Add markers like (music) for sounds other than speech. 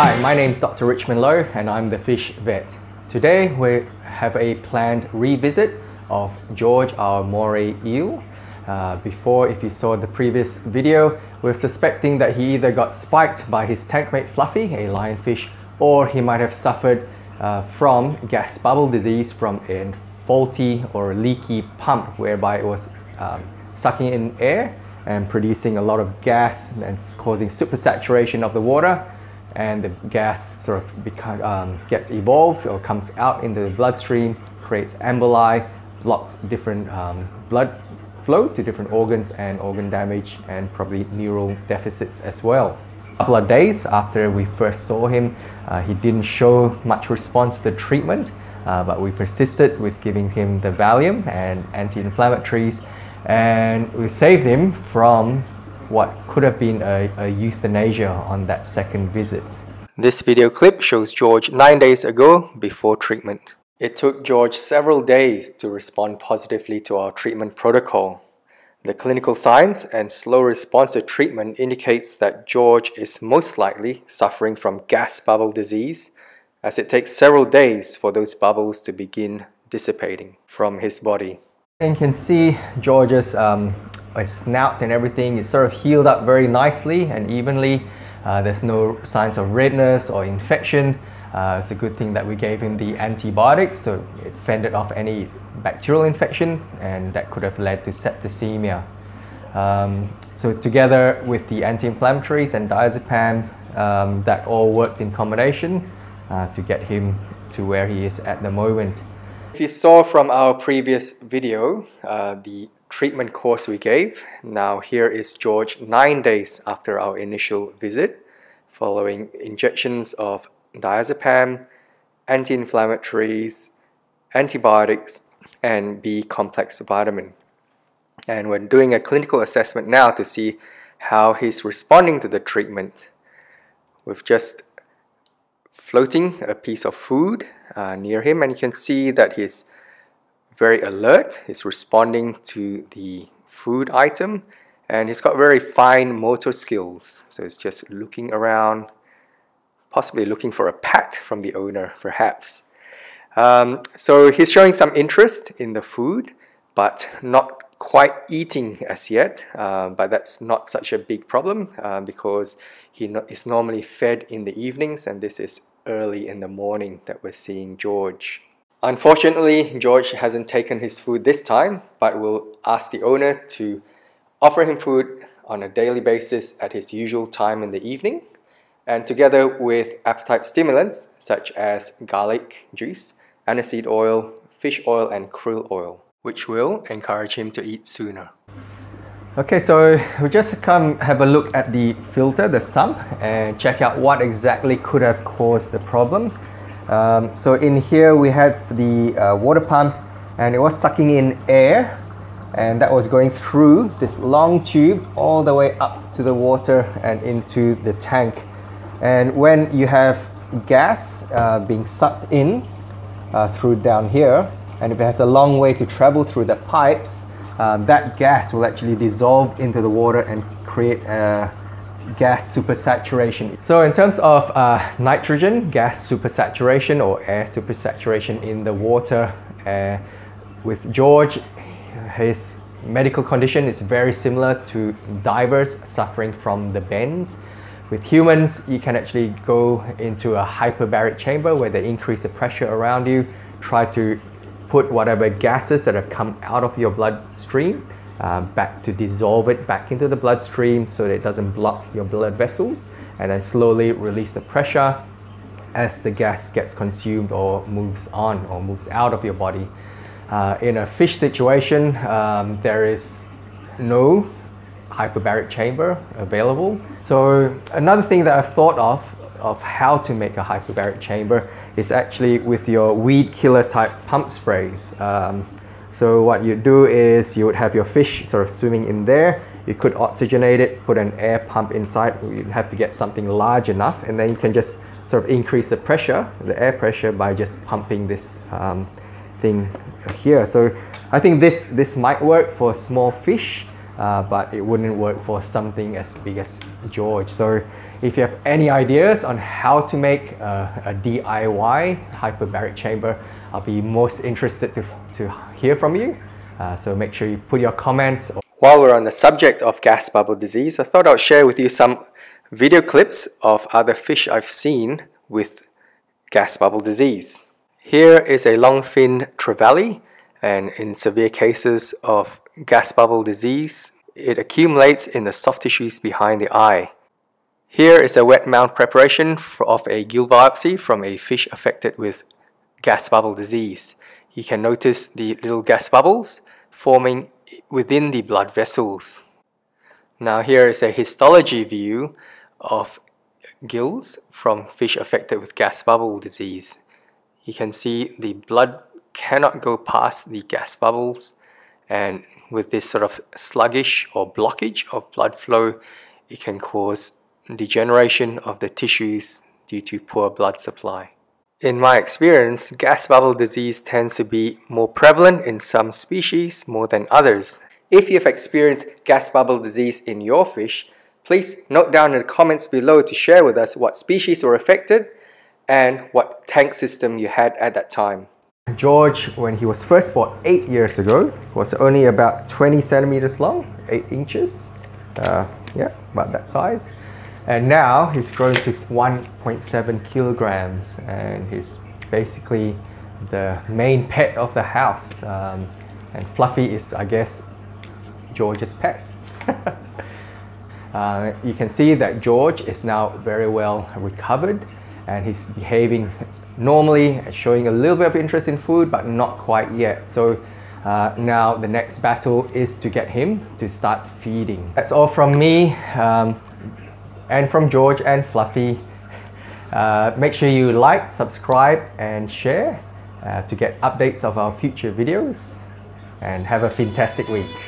Hi, my name is Dr. Richmond Loh and I'm the fish vet. Today we have a planned revisit of George, our moray eel. Uh, before, if you saw the previous video, we're suspecting that he either got spiked by his tankmate Fluffy, a lionfish, or he might have suffered uh, from gas bubble disease from a faulty or leaky pump whereby it was um, sucking in air and producing a lot of gas and causing supersaturation of the water and the gas sort of become, um, gets evolved or comes out in the bloodstream, creates emboli, blocks different um, blood flow to different organs and organ damage and probably neural deficits as well. A couple of days after we first saw him, uh, he didn't show much response to the treatment, uh, but we persisted with giving him the Valium and anti-inflammatories and we saved him from what could have been a, a euthanasia on that second visit. This video clip shows George 9 days ago before treatment. It took George several days to respond positively to our treatment protocol. The clinical signs and slow response to treatment indicates that George is most likely suffering from gas bubble disease as it takes several days for those bubbles to begin dissipating from his body. And you can see George's um, snout and everything is sort of healed up very nicely and evenly. Uh, there's no signs of redness or infection. Uh, it's a good thing that we gave him the antibiotics so it fended off any bacterial infection and that could have led to septicemia. Um, so together with the anti-inflammatories and diazepam, um, that all worked in combination uh, to get him to where he is at the moment. If you saw from our previous video, uh, the treatment course we gave, now here is George nine days after our initial visit, following injections of diazepam, anti-inflammatories, antibiotics, and B-complex vitamin. And we're doing a clinical assessment now to see how he's responding to the treatment. We've just floating a piece of food uh, near him and you can see that he's very alert, he's responding to the food item and he's got very fine motor skills. So he's just looking around, possibly looking for a pat from the owner perhaps. Um, so he's showing some interest in the food but not quite eating as yet, uh, but that's not such a big problem uh, because he no is normally fed in the evenings and this is early in the morning that we're seeing George. Unfortunately, George hasn't taken his food this time, but we'll ask the owner to offer him food on a daily basis at his usual time in the evening, and together with appetite stimulants such as garlic juice, aniseed oil, fish oil, and krill oil, which will encourage him to eat sooner. Okay, so we just come have a look at the filter, the sump, and check out what exactly could have caused the problem. Um, so in here we had the uh, water pump and it was sucking in air and that was going through this long tube all the way up to the water and into the tank. And when you have gas uh, being sucked in uh, through down here, and if it has a long way to travel through the pipes, uh, that gas will actually dissolve into the water and create a gas supersaturation. So in terms of uh, nitrogen gas supersaturation or air supersaturation in the water, uh, with George, his medical condition is very similar to divers suffering from the bends. With humans, you can actually go into a hyperbaric chamber where they increase the pressure around you, try to put whatever gases that have come out of your bloodstream uh, back to dissolve it back into the bloodstream so that it doesn't block your blood vessels and then slowly release the pressure as the gas gets consumed or moves on or moves out of your body. Uh, in a fish situation, um, there is no hyperbaric chamber available. So another thing that I've thought of of how to make a hyperbaric chamber is actually with your weed killer type pump sprays. Um, so what you do is you would have your fish sort of swimming in there. You could oxygenate it, put an air pump inside. You'd have to get something large enough and then you can just sort of increase the pressure, the air pressure by just pumping this um, thing here. So I think this, this might work for small fish. Uh, but it wouldn't work for something as big as George. So if you have any ideas on how to make a, a DIY hyperbaric chamber, I'll be most interested to, to hear from you. Uh, so make sure you put your comments. While we're on the subject of gas bubble disease, I thought I'd share with you some video clips of other fish I've seen with gas bubble disease. Here is a longfin trevally and in severe cases of gas bubble disease, it accumulates in the soft tissues behind the eye. Here is a wet mount preparation of a gill biopsy from a fish affected with gas bubble disease. You can notice the little gas bubbles forming within the blood vessels. Now here is a histology view of gills from fish affected with gas bubble disease. You can see the blood cannot go past the gas bubbles and with this sort of sluggish or blockage of blood flow it can cause degeneration of the tissues due to poor blood supply. In my experience, gas bubble disease tends to be more prevalent in some species more than others. If you've experienced gas bubble disease in your fish, please note down in the comments below to share with us what species were affected and what tank system you had at that time. George, when he was first bought eight years ago, was only about 20 centimeters long, 8 inches. Uh, yeah, about that size. And now he's grown to 1.7 kilograms and he's basically the main pet of the house. Um, and Fluffy is, I guess, George's pet. (laughs) uh, you can see that George is now very well recovered and he's behaving normally, showing a little bit of interest in food, but not quite yet. So uh, now the next battle is to get him to start feeding. That's all from me. Um, and from George and Fluffy. Uh, make sure you like, subscribe and share uh, to get updates of our future videos and have a fantastic week.